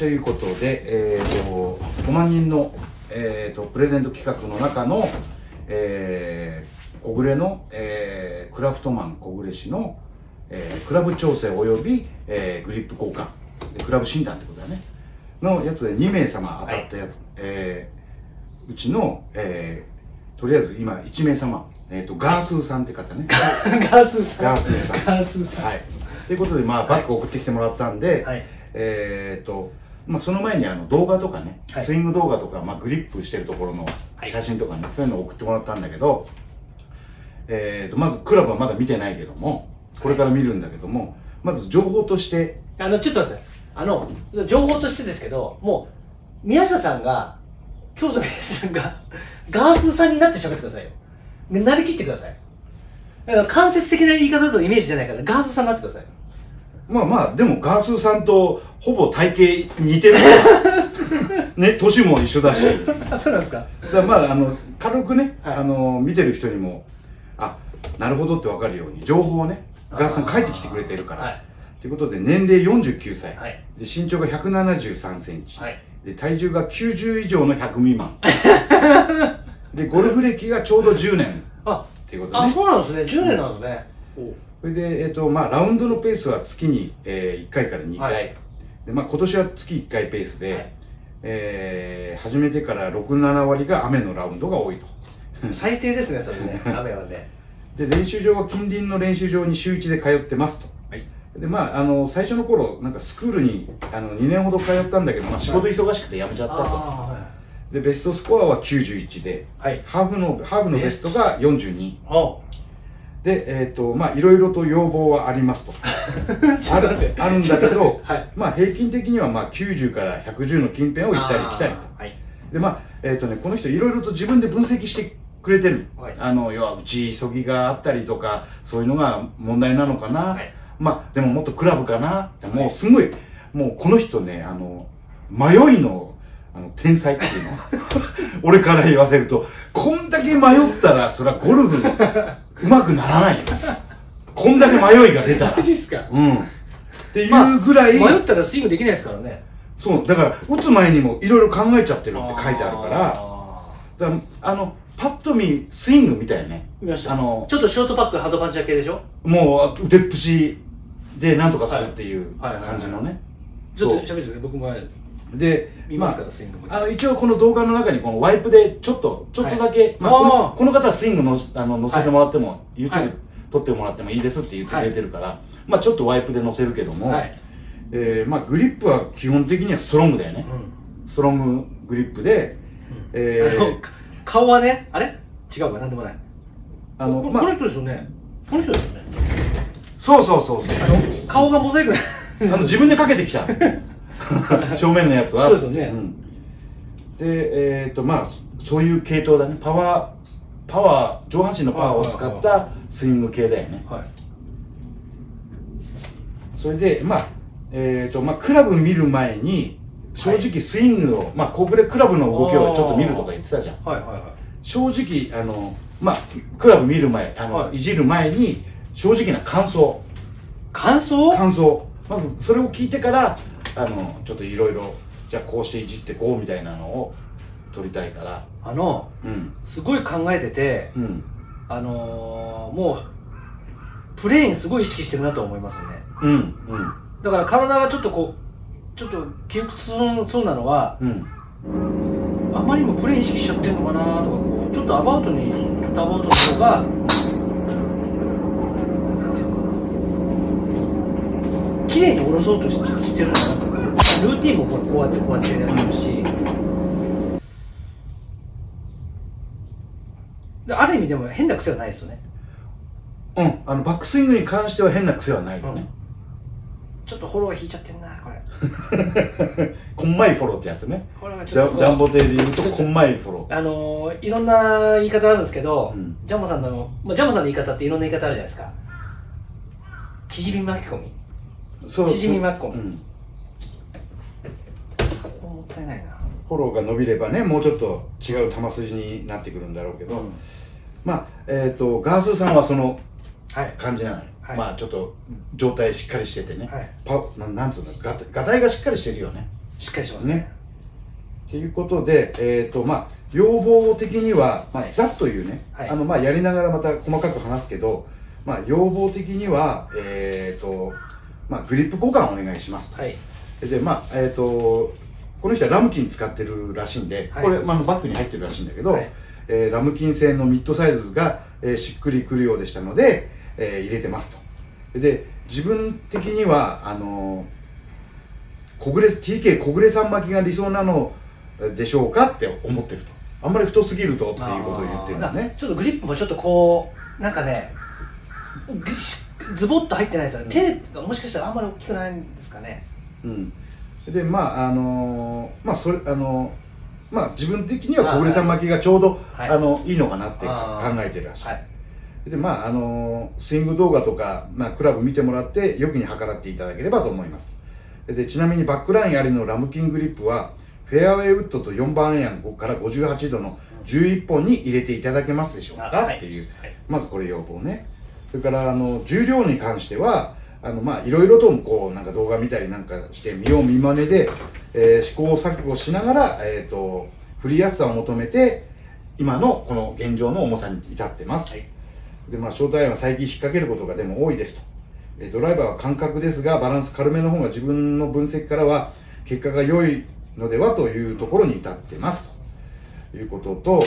ということで、えー、と5万人の、えー、とプレゼント企画の中の、えー、小暮の、えー、クラフトマン小暮氏の、えー、クラブ調整および、えー、グリップ交換。でクラブ診断ってことだね。のやつで2名様当たったやつ、えーうちの、えー、とりあえず今1名様、えー、とガースーさんって方ね。ガースーさん。ガースーさん。ガースーさん。はい。ということでまあバッグを送ってきてもらったんで、はい。えっ、とまあ、その前にあの動画とかね、はいスイング動画とか、まあ、グリップしてるところのはい写真とかね、そういうのを送ってもらったんだけど、えー、とまずクラブはまだ見てないけどもこれから見るんだけども、まず情報としてあの、ちょっと待って。あの、情報としてですけど、もう、宮下さんが、京都宮下さんが、ガースーさんになって喋ってくださいよ。なりきってください。だから間接的な言い方だとイメージじゃないから、ガースーさんになってください。まあまあでもガースーさんとほぼ体型似てる。か らね年も一緒だし。あ、そうなんですか？だまああの軽くね、はい。あの見てる人にもあなるほどって分かるように情報をねガースさん書いてきてくれてるから、はい。ということで年齢49歳、はい。で身長が173センチ、はい。で体重が90以上の100未満。でゴルフ歴がちょうど10年。あ、っていうことあ、ね。そうなんですね。10年なんですね。それで、えっとまあ、ラウンドのペースは月に、えー1回から2回、はい。でまあ、今年は月1回ペースで、はい。えー始めてから67割が雨のラウンドが多いと。最低ですね、それね。雨はね。で練習場は近隣の練習場に週1で通ってますと。はい。でまああの最初の頃なんかスクールにあの2年ほど通ったんだけど、まあ、仕事忙しくて辞めちゃったと、あでベストスコアは91で。ーはい。ハーフのハーフのベストが42おでえっ、とまあいろいろと要望はありますと。あるあるんだけどはい。まあ平均的にはまあ90から110の近辺を行ったり来たりと。はい。でまあえっ、とねこの人いろいろと自分で分析してくれてる、はい。あの要は打ち急ぎがあったりとかそういうのが問題なのかな、はい。まあでももっとクラブかな。もうすごいもうこの人ねあの迷いのあの天才っていうの。俺から言わせるとこんだけ迷ったらそれはゴルフうまくならない。よこんだけ迷いが出たら。マジっすか？うん。っていうぐらい、迷ったらスイングできないですからね。そうだから打つ前にもいろいろ考えちゃってるって書いてあるから。あだからあのパッと見スイングみたいね。ー見ました。あのちょっとショートパックハードパンチャー系でしょ？もう腕っぷしでなんとかするっていうはい。はいはいはい感じのね。ちょっと喋ってください。僕もで見ますから、スイングも。まあ、あの一応この動画の中にこのワイプでちょっとちょっとだけ、まあ、あーこのこの方はスイングのあの載せてもらっても、はい YouTube 撮ってもらってもいいですって言ってくれてるから、まあちょっとワイプで載せるけども、はい。えーまあグリップは基本的にはストロングだよね、うん。ストロンググリップで、えあのー、か顔はね、あれ？違うか、なんでもない。あのまあここの人ですよね。この人ですよね。そうそうそうそう顔がモザイクなあの自分でかけてきた 正面のやつは。そうですよねん。でえっ、とまあそういう系統だね。パワーパワー上半身のパワーを使ったスイング系だよね。はい。それでまあえっ、とまあクラブ見る前に正直スイングを、まあここでクラブの動きをちょっと見るとか言ってたじゃん。はいはいはい。正直あのまあクラブ見る前あの、はい。い、じる前に正直な感想。感想？感想。まずそれを聞いてからあのちょっといろいろじゃあこうしていじってこうみたいなのを撮りたいからあの、うんすごい考えてて、うんあのー、もう、プレーンすごい意識してるなと思いますね。うんうんだから体がちょっとこう、ちょっと窮屈そうなのは、うんあまりにもプレーン意識しちゃってんのかなとか、こう、ちょっとアバウトに、ちょっとアバウトの方が。綺麗に下ろそうとしてるのかなルーティンもこうやってこうやってやってるし、である意味でも変な癖はないですよね。うん。あのバックスイングに関しては変な癖はないよね、ちょっとフォロー引いちゃってんな、これ。こんまいフォローってやつね。ジャジャンボ亭で言うとこんまいフォロー。あのー、いろんな言い方あるんですけど、うん。ジャンボさんの、まあ、ジャンボさんの言い方っていろんな言い方あるじゃないですか。縮み巻き込み。そう縮み巻き込むうんここもったいないな。フォローが伸びればねもうちょっと違う球筋になってくるんだろうけど、うん。まあえっ、とガースーさんはそのはい。感じなのよ、はい。まあちょっと状態しっかりしててね、はい。パななんつうのガタガタイがしっかりしてるよね。しっかりします。ね。ね。っていうことで、えっ、と、まあ、要望的には、まあはい、ざっというね、はい。あの、まあ、やりながらまた細かく話すけど、まあ、要望的には、えっ、と、まあ、グリップ交換お願いしますと。はい。で、まあ、えっ、と、この人はラムキン使ってるらしいんで、はいこれ、まあ、バッグに入ってるらしいんだけど、はいえーラムキン製のミッドサイズが、えーしっくりくるようでしたので、えー入れてますと。で、自分的には、あのー小暮、TK 小暮さん巻きが理想なのでしょうかって思ってると。あんまり太すぎるとっていうことを言ってるんだね。ちょっとグリップもちょっとこうなんかねズボッと入ってないですよね手がもしかしたらあんまり大きくないんですかねうん。で、まあ、あのーまあ、それ、あのーまあ、自分的には小暮さん巻きがちょうど、はいあの、いいのかなって考えてるらしい。はいで、まあ、あのースイング動画とか、まあ、クラブ見てもらって、よくに計らっていただければと思います。で、ちなみにバックラインありのラムキングリップは、フェアウェイウッドと4番アイアンから58度の11本に入れていただけますでしょうか、あはいっていう、はいまずこれ要望ね。それから、あの、重量に関しては、あの、まあ、いろいろと、こう、なんか動画見たりなんかして、見よう見まねで、えー試行錯誤しながら、えっ、と、振りやすさを求めて、今のこの現状の重さに至ってます。はいで、まあ、ショートアイアンは最近引っ掛けることがでも多いですと。えードライバーは感覚ですが、バランス軽めの方が自分の分析からは、結果が良いのではというところに至ってます。ということと、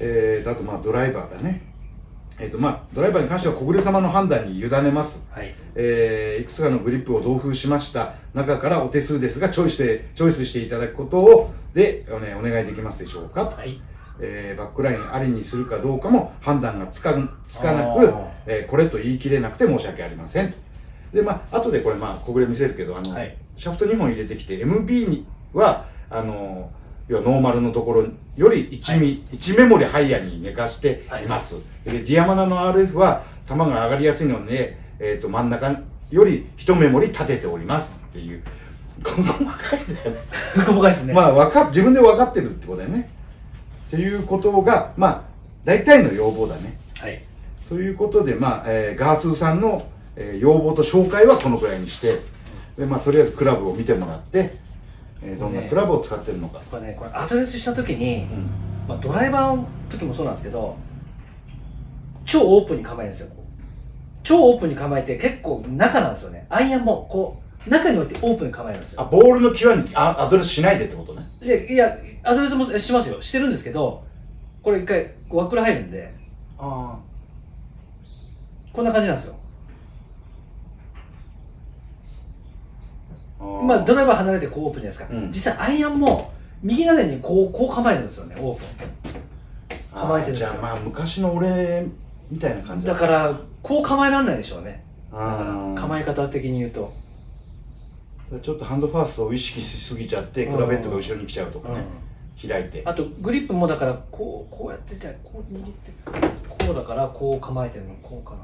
えーと、あと、まあ、ドライバーだね。えっ、と、まあ、ドライバーに関しては小暮様の判断に委ねます。はいえーいくつかのグリップを同封しました中からお手数ですが、チョイスして、チョイスしていただくことを、で、お,、ね、お願いできますでしょうかと。はいえーバックラインありにするかどうかも判断がつかつかなくえーこれと言い切れなくて申し訳ありませんと。で、まあ、後でこれ、まあ、小暮見せるけど、あの、はいシャフト2本入れてきて、MB には、あの、要はノーマルのところより1ミ、1メモリハイヤーに寝かしています。で、ディアマナの RF は、球が上がりやすいので、えっ、と、真ん中より1メモリ立てておりますっていう、細かいんだよね。細かいですねまあ、わか、自分で分かってるってことだよね。っていうことが、まあ、大体の要望だね。はいということで、まあ、えーガースーさんの、えー要望と紹介はこのくらいにして、で、まあ、とりあえずクラブを見てもらって、えーどんなクラブを使ってるのか。やっぱねこれアドレスした時に、ん。まあ、ドライバーの時もそうなんですけど超オープンに構えるんですよ超オープンに構えて結構中なんですよね。アイアンもこう中に置いてオープンに構えるんですあ、よボールの際にあアドレスしないでってことね。でいやアドレスもしますよ。してるんですけどこれ一回ワックル入るんで。あこんな感じなんですよまあドライバー離れてこうオープンじゃないですか、うん。実際アイアンも右斜めにこうこう構えるんですよねオープ構えてるんですよ。じゃあ、まあ、昔の俺みたいな感ンじだからこう構えられないでしょうね。構え方的に言うと。ちょっとハンドファーストを意識しすぎちゃって、クラベットが後ろに来ちゃうとかね。開いて。あとグリップもだからこうこうやってじゃあこう握ってこうだからこう構えてるの。こうかな。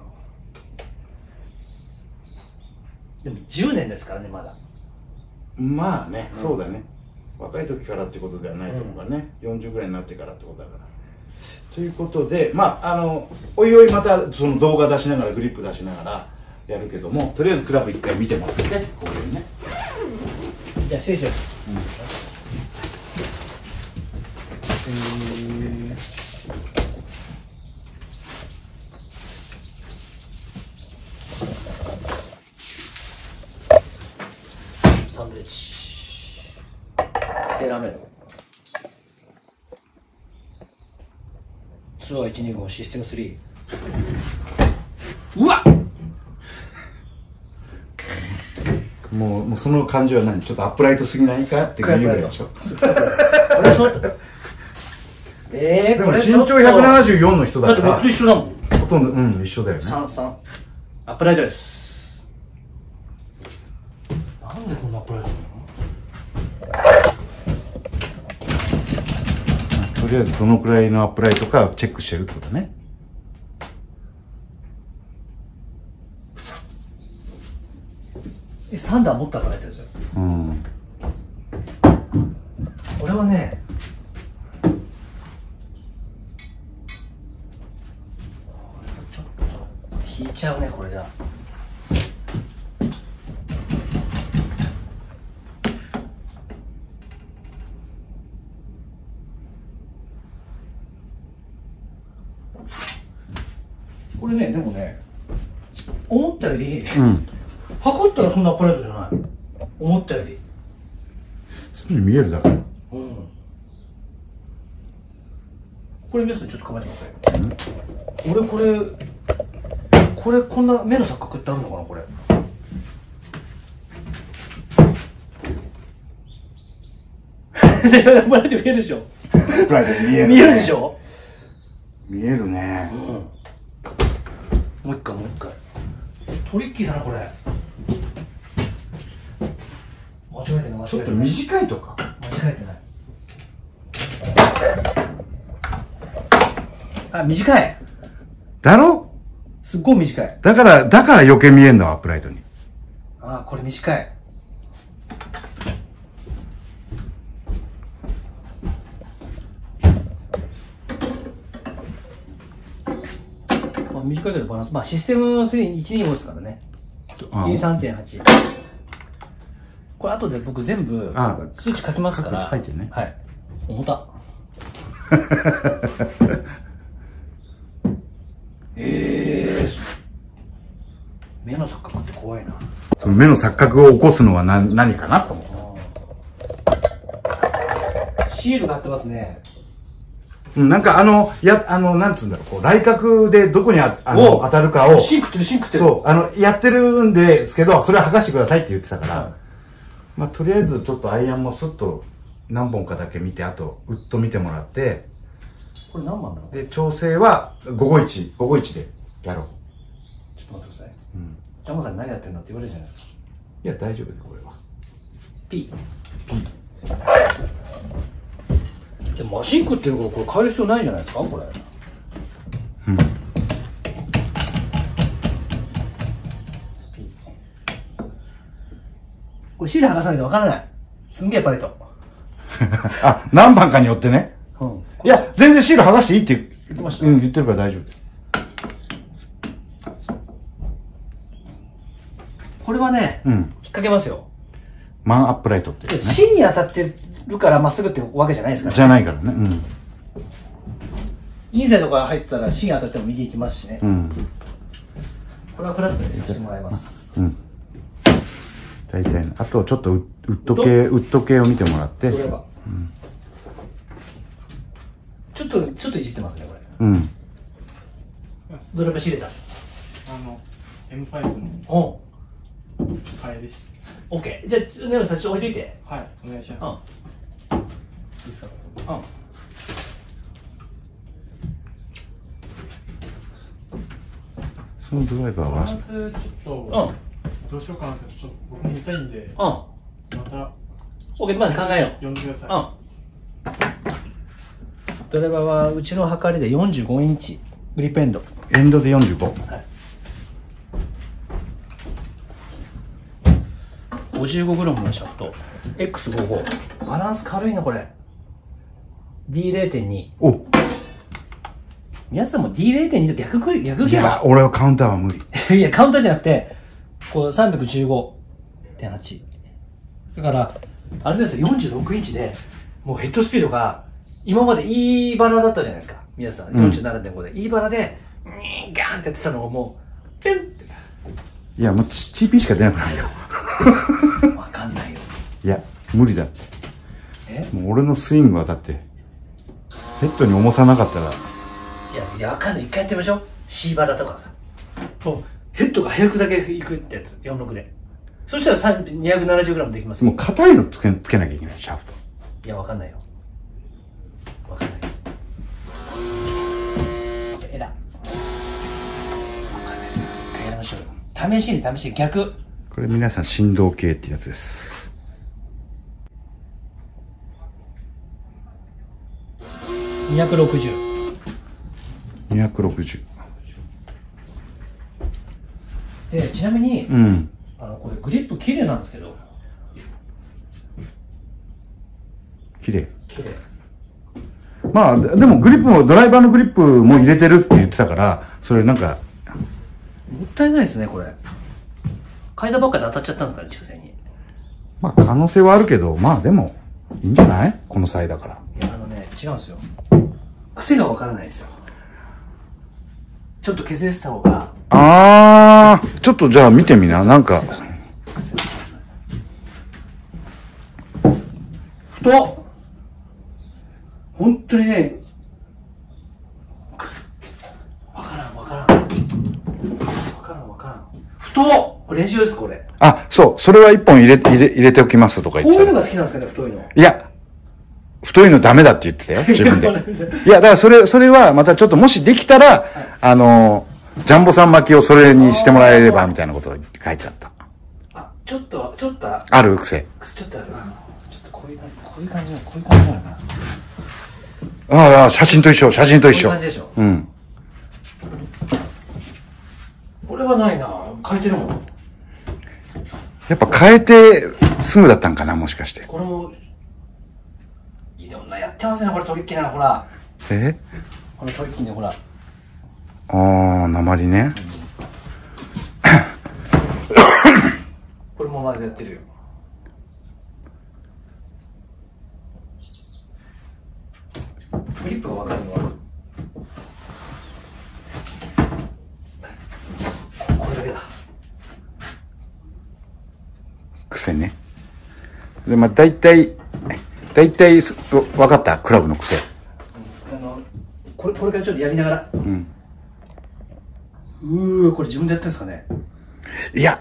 でも10年ですからねまだまあね、うんそうだね。若い時からってことではないと思うからね。40ぐらいになってからってことだから。ということで、まあ、あの、おいおいまたその動画出しながら、グリップ出しながらやるけども、とりあえずクラブ一回見てもらって、こういうね。じゃあ失礼します、サン2号システム3うわもうもうその感じは何？ちょっとアップライトすぎないか？っていうぐらいでしょ？これちょええー、でも身長174の人だから。だって僕と一緒だもん。ほとんどうん一緒だよね。33アップライトです。とりあえずどのくらいのアップライトかチェックしてるってことね。えサンダー持ったアップライトですようん。これはねこれちょっと引いちゃうねこれじゃあでもね思ったよりうん。測ったらそんなアップライトじゃない。思ったより。そうい見えるだけ。うん。これ皆さんちょっと構えてください。俺これこれこんな目の錯覚ってあるのかなこれ。でも見えるでしょ。プライトに見える、見えるでしょ。見えるね。もう一回もう一回。トリッキーだなこれ。間違えてない間違えてないちょっと短いとか。間違えてない。あ短い。だろ？すっごい短い。だから、だから余計見えんだわ、アップライトに。あこれ短い短いけどバランス。まあシステムの125ですからね。あ。E3.8 これ後で僕全部あ。数値書きますから。書いてね。はい。重た。え えー、目の錯覚って怖いな。その目の錯覚を起こすのは何、何かなと思う。シールが貼ってますねうん、なんかあの、や、あの、なんつうんだろう、こう、来角でどこにああのお当たるかを、シンクってるシンクってる。そう、あの、やってるんですけど、それは剥がしてくださいって言ってたから、はい。まあ、とりあえずちょっとアイアンもスッと何本かだけ見て、あと、ウッと見てもらって、これ何番だろう？で、調整は551、551でやろう。ちょっと待ってください。うん。ジャマさんに何やってんだって言われるじゃないですか。いや、大丈夫で、これは。P でもマシンクってるからこれ変える必要ないんじゃないですか？これうん。これシール剥がさないとわからないすんげえパレットあ、何番かによってね。うんいや、全然シール剥がしていいって言ってましたうん、言ってるから大丈夫。これはね、うん。引っ掛けますよ。マンアップライトってやつね。芯に当たってるからまっすぐってわけじゃないですから、じゃないからね。うん。インサイドから入ってたら芯当たっても右行きますしね。うん。これはフラットにさせてもらいます。うん。大体ね。あと、ちょっとウッド系、ウッド系を見てもらって。どれば、ちょっと、ちょっといじってますね、これ。うん。ドライバー知れた？あの M5 のうん。替えですオッケー。じゃあ、ちょネロさん、ちょっと置いといて。はいお願いしうん。ますいいっすか？うん。そのドライバーは？バラン、スちょっうん。とどうしようかなってちょっと僕見たいんでうん。またオッケー、まず考えよう。呼んでくださいうん。ドライバーはうちの測りで45インチ。グリップエンド。エンドで45。55g のシャフト。X55。バランス軽いな、これ。D0.2。お皆さんも D0.2 と逆く、逆けいや、俺はカウンターは無理。いや、カウンターじゃなくて、こう315.8。だから、あれですよ、46インチで、もうヘッドスピードが、今までいいバラだったじゃないですか。皆さん、うん47.5で。いいバラで、うーんガーンってやってたのがもう、ピュンって。いや、もうチ CP しか出なくなるよ。わかんないよ。いや、無理だって。え？もう俺のスイングはだって、ヘッドに重さなかったら、いや、いや、わかんない。一回やってみましょう。シーバラとかさ。もう、ヘッドが早くだけいくってやつ。46で。そしたら3 270g できますよもう硬いのつけつけなきゃいけない、シャフト。いや、わかんないよ。わかんない。えら。わかんないですよ。一回やりましょうよ。試しに試しに逆。これ皆さん振動系ってやつです。260。260。で、ちなみに、うん。あの、これグリップ綺麗なんですけど。綺麗。綺麗。まあ、ででもグリップも、ドライバーのグリップも入れてるって言ってたから、それなんか、もったいないですね、これ。階段ばっかで当たっちゃったんですかね、抽選に。いまあ可能性はあるけど、まあでも、いいんじゃない？この際だから。や、あのね、違うんですよ。癖がわからないですよ。ちょっと削れてた方が、あー、ちょっとじゃあ見てみな。なんか、太っ本当にね、わからんわからん。わからんわからん。太っ練習です、これ。あ、そう、それは一本入れ、入れ、入れておきますとかこういうの。が好きなんですかね、太いの。いや、太いのダメだって言ってたよ、自分で。いや、だからそれ、それはまたちょっともしできたら、あの、ジャンボさん巻きをそれにしてもらえれば、みたいなことが書いてあった。あ、ちょっと、ちょっと、ある癖。ちょっとある。あの、ちょっとこういう感じ、こういう感じなの、こういう感じなのかな。ああ、写真と一緒、写真と一緒こういう感。じでしょ。うん。これはないな変えてるもん。やっぱ変えてすぐだったんかな、もしかして。これも、いろんなやってますね、これトリッキーな、ほら。え？このトリッキーでほら。ああ、鉛ね。これもまだやってるよ。フリップがわかるのは、これだけだ。癖ね。で、まあ、大体、大体す、わかったクラブの癖。あの、これ、これからちょっとやりながら。んうー、これ自分でやってるんですかね。いや、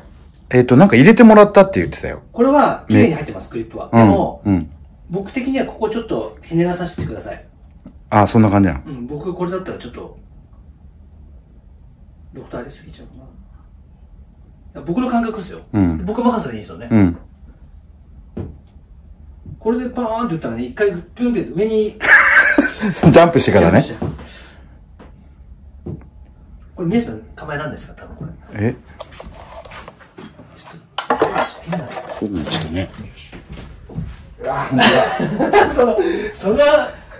えっ、と、なんか入れてもらったって言ってたよ。これは、綺麗に入ってます、クリップは。うん。でも、うん。僕的にはここちょっとひねらさせてください。ああ、そんな感じなの？うん、僕これだったらちょっと、ロフト上げすぎちゃうかな。僕の感覚ですよ。うん僕任せでいいですよね。うん。これでパーンって打ったらね、一回ピュンって上に、ジャンプしてからね。これ、ミエさん構えなんですか？多分これ。え？ちょっと変なうん、ちょっとね。その、そんな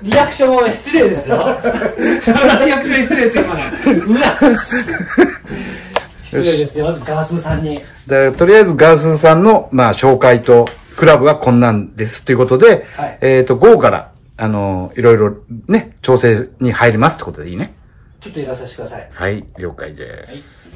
リアクションは失礼ですよ。そんなリアクション失礼ですよ、今の。うわ、失礼ですよ、ガースーさんに。だからとりあえずガースーさんの、まあ、紹介と、クラブはこんなんですということで、はいえっ、と、午後から、あのいろいろね、調整に入りますってことでいいね。ちょっとやらさせてください。はい、了解です。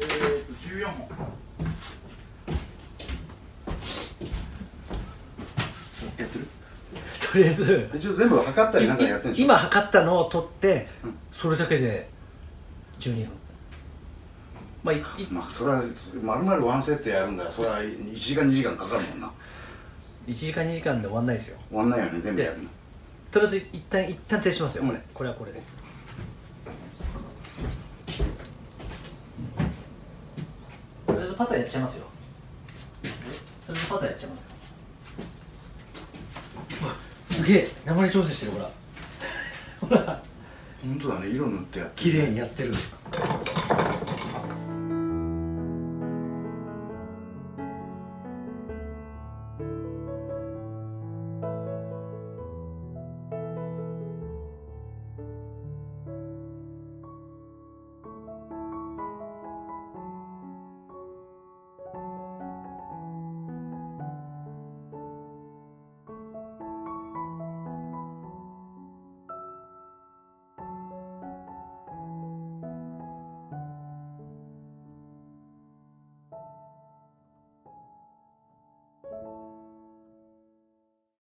えーと、14本。とりあえず一応全部測ったりなんかやってんでしょ今測ったのを取って、うん。それだけで12分。まあいい。まあそれはまるまるワンセットやるんだ。らそれは1時間2時間かかるもんな。1時間2時間で終わんないですよ。終わんないよね全部やるの。とりあえず一旦一旦停止しますよこれ、うん。これはこれでとりあえずパターやっちゃいますよ。とりあえずパターやっちゃいますよ。すげえ。生調整してるほら。ほら本当だね。色塗ってやって綺麗にやってる